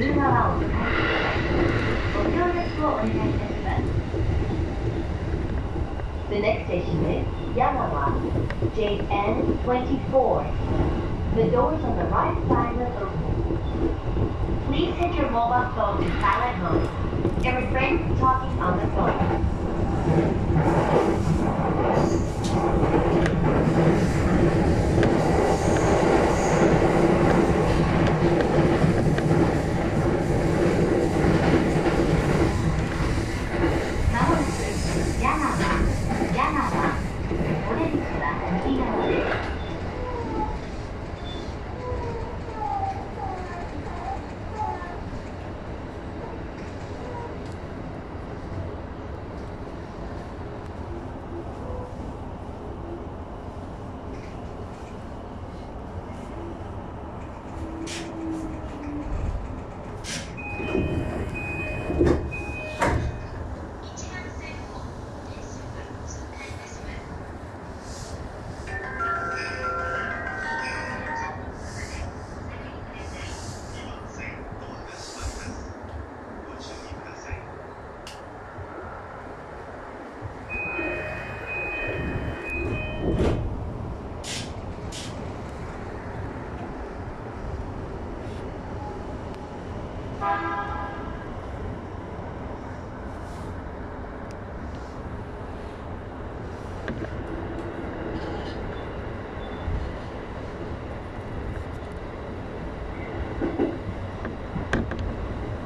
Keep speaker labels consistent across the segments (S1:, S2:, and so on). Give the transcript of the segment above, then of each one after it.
S1: The next station is Yagawa, JN24. The doors on the right side are open. Please set your mobile phone to silent mode and refrain from talking on the phone.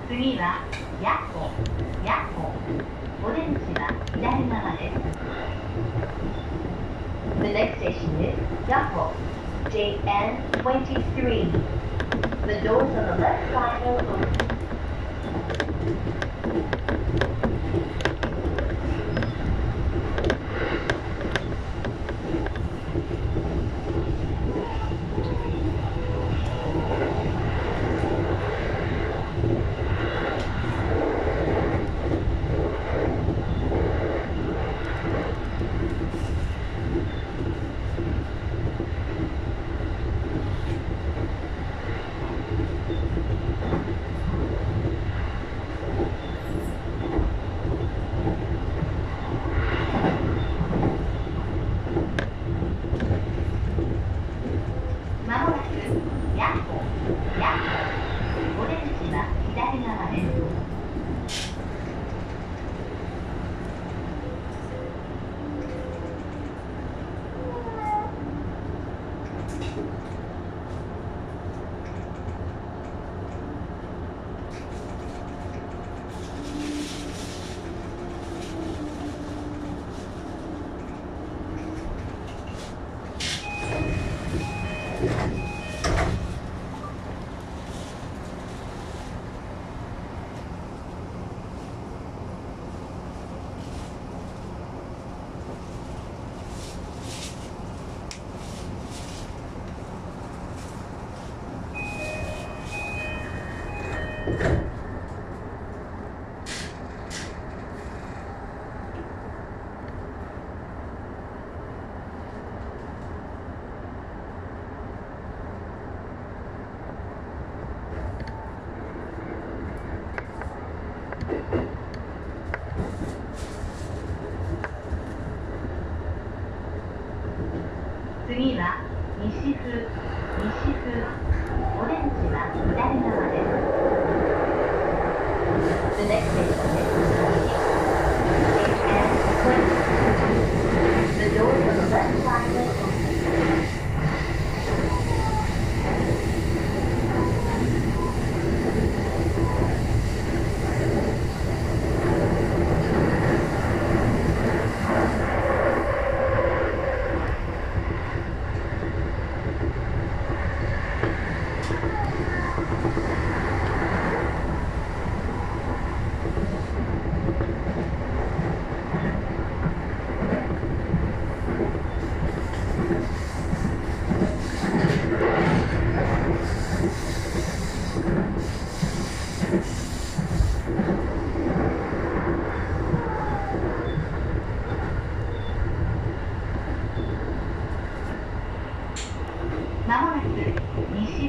S1: 次はヤッホヤッホお出口は左側です The next station is Yahoo, JN23. The doors on the left side are open.「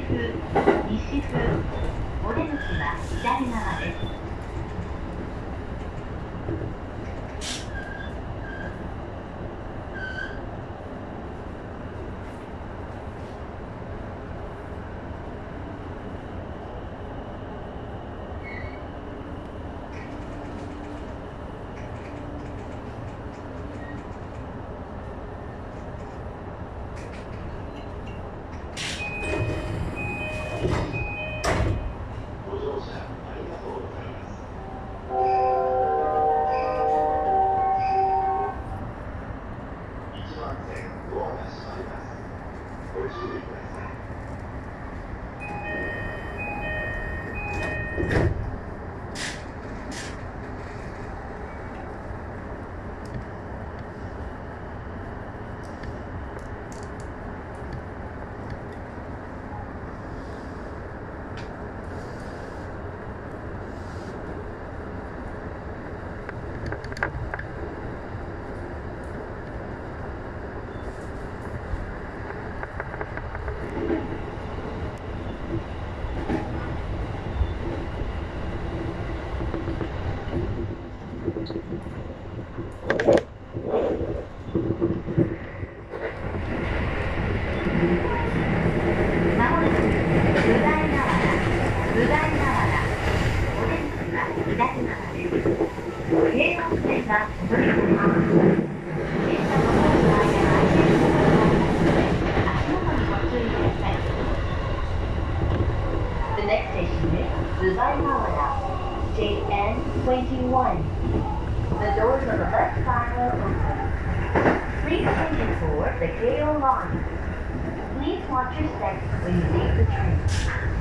S1: 西風お出口は左側です。The next station is Zuidwijk. Jn 21. The doors on the left side open. 324, the Keio line. Please watch your steps when you leave the train.